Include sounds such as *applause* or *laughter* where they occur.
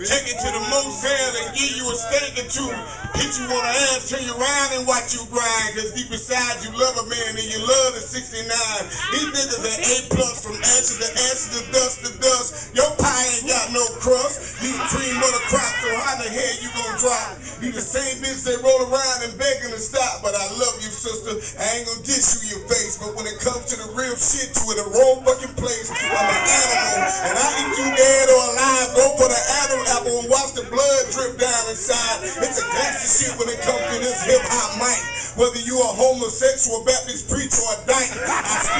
take it to the motel and give you a steak or two. Hit you on the ass, turn you around and watch you grind. Cause deep inside you love a man and you love the 69. These niggas are A plus from ashes to ashes to dust to dust. Your pie ain't got no crust. You cream of the crop, so how the hell you gonna drop? You the same bitch that roll around and begging to stop. But I love you, sister. I ain't gonna diss you your face. But when it comes to the real shit, you in the wrong fucking place. I'm an animal, and I eat you and watch the blood drip down inside. It's a gangster shit when it comes to this hip hop mic. Whether you a homosexual, Baptist preacher, or a dyke, *laughs*